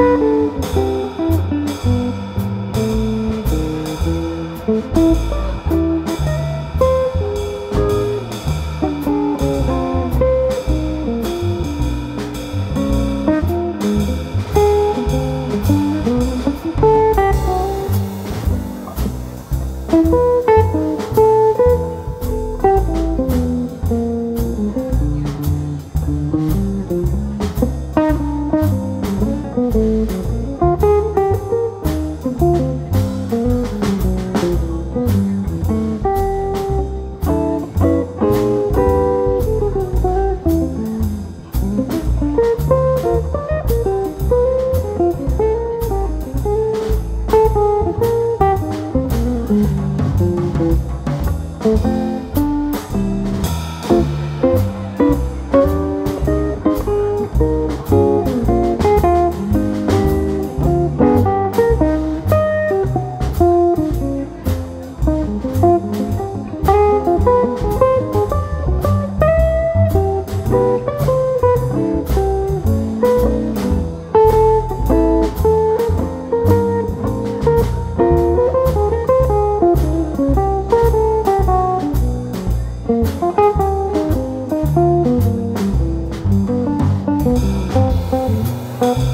Música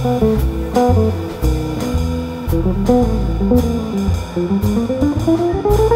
Thank you.